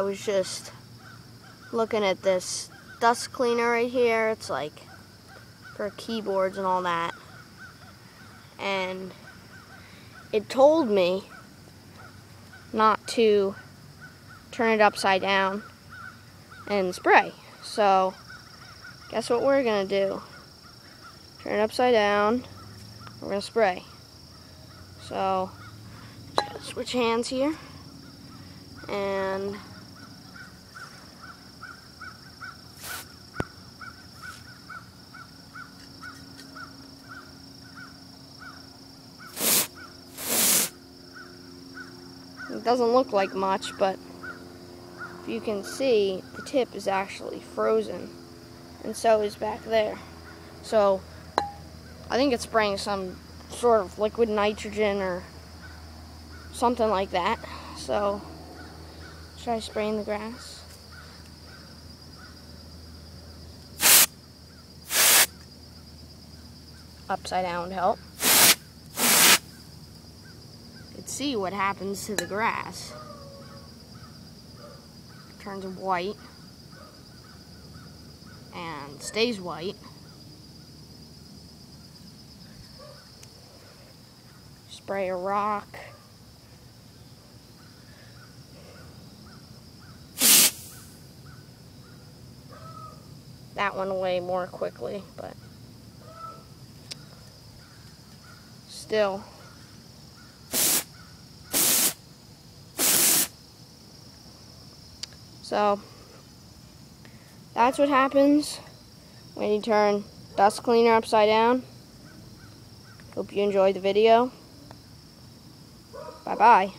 I was just looking at this dust cleaner right here. It's like for keyboards and all that. And it told me not to turn it upside down and spray. So, guess what we're going to do? Turn it upside down. We're going to spray. So, switch hands here. And it doesn't look like much, but if you can see, the tip is actually frozen. And so is back there. So, I think it's spraying some sort of liquid nitrogen or something like that. So, should I spray in the grass? Upside down help. You can see what happens to the grass. It turns white and stays white. Spray a rock. That went away more quickly, but still. So, that's what happens when you turn dust cleaner upside down. Hope you enjoyed the video. Bye-bye.